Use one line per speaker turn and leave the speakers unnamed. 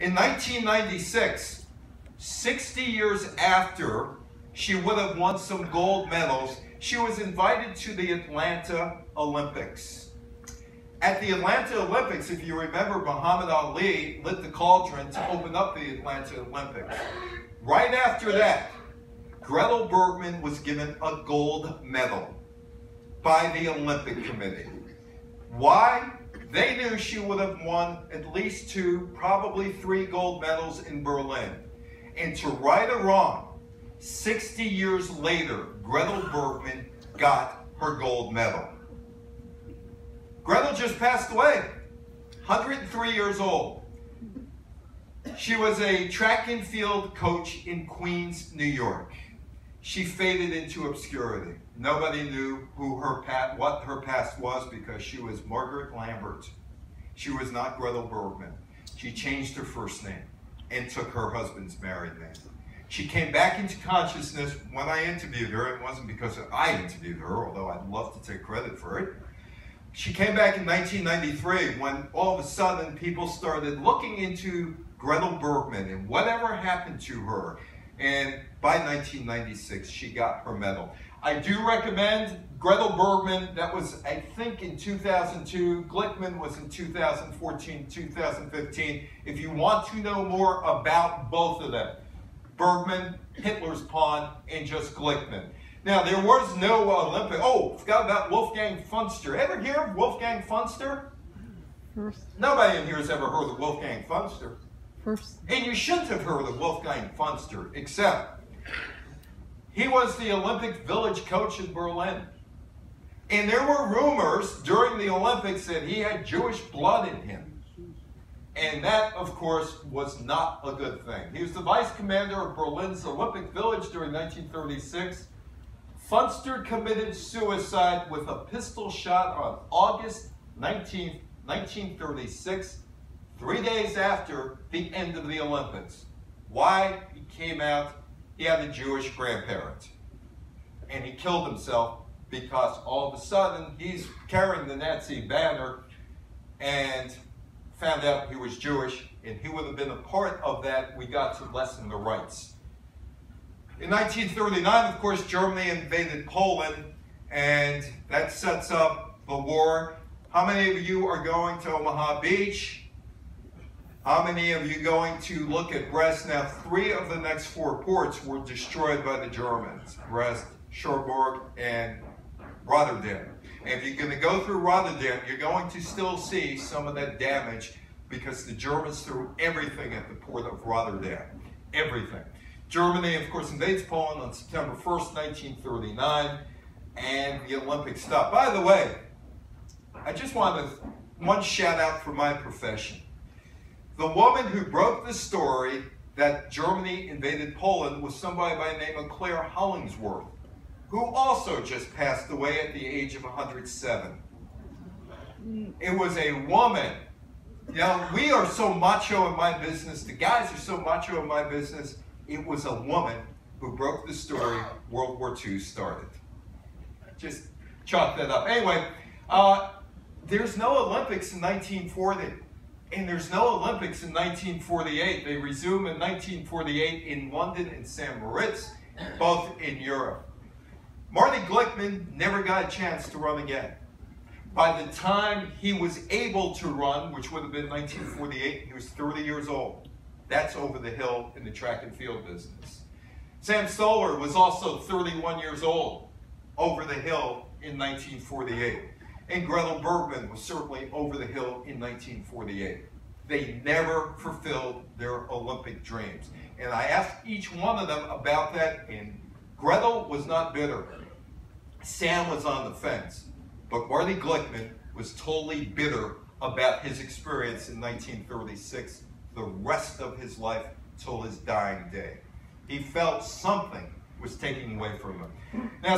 In 1996, 60 years after she would have won some gold medals, she was invited to the Atlanta Olympics. At the Atlanta Olympics, if you remember, Muhammad Ali lit the cauldron to open up the Atlanta Olympics. Right after that, Gretel Bergman was given a gold medal by the Olympic Committee. Why? They knew she would have won at least two, probably three gold medals in Berlin. And to right or wrong, 60 years later, Gretel Bergman got her gold medal. Gretel just passed away, 103 years old. She was a track and field coach in Queens, New York. She faded into obscurity. Nobody knew who her pat, what her past was because she was Margaret Lambert. She was not Gretel Bergman. She changed her first name and took her husband's married name. She came back into consciousness when I interviewed her. It wasn't because I interviewed her, although I'd love to take credit for it. She came back in 1993 when all of a sudden people started looking into Gretel Bergman and whatever happened to her. And by 1996, she got her medal. I do recommend Gretel Bergman, that was, I think, in 2002. Glickman was in 2014, 2015. If you want to know more about both of them, Bergman, Hitler's Pawn, and just Glickman. Now, there was no Olympic. Oh, forgot about Wolfgang Fürstner. Ever hear of Wolfgang Fürstner? Nobody in here has ever heard of Wolfgang Fürstner. First. And you shouldn't have heard of Wolfgang Fürstner, except he was the Olympic village coach in Berlin. And there were rumors during the Olympics that he had Jewish blood in him. And that, of course, was not a good thing. He was the vice commander of Berlin's Olympic Village during 1936. Fürstner committed suicide with a pistol shot on August 19, 1936, three days after the end of the Olympics. Why? He came out, he had a Jewish grandparent. And he killed himself because all of a sudden he's carrying the Nazi banner and found out he was Jewish and he would have been a part of that. We got to lessen the rights. In 1939, of course, Germany invaded Poland, and that sets up the war. How many of you are going to Omaha Beach? How many of you going to look at Brest? Now, three of the next four ports were destroyed by the Germans. Brest, Cherbourg, and Rotterdam. And if you're going to go through Rotterdam, you're going to still see some of that damage because the Germans threw everything at the port of Rotterdam. Everything. Germany, of course, invades Poland on September 1st, 1939, and the Olympics stop. By the way, I just wanted to one shout out for my profession. The woman who broke the story that Germany invaded Poland was somebody by the name of Clare Hollingsworth, who also just passed away at the age of 107. It was a woman. You know, we are so macho in my business. The guys are so macho in my business it was a woman who broke the story World War II started. Just chalk that up. Anyway, uh, there's no Olympics in 1940, and there's no Olympics in 1948. They resume in 1948 in London and St. Moritz, both in Europe. Marty Glickman never got a chance to run again. By the time he was able to run, which would have been 1948, he was 30 years old. That's over the hill in the track and field business. Sam Stoller was also 31 years old over the hill in 1948. And Gretel Bergman was certainly over the hill in 1948. They never fulfilled their Olympic dreams. And I asked each one of them about that, and Gretel was not bitter. Sam was on the fence. But Marty Glickman was totally bitter about his experience in 1936 the rest of his life till his dying day. He felt something was taken away from him. Now,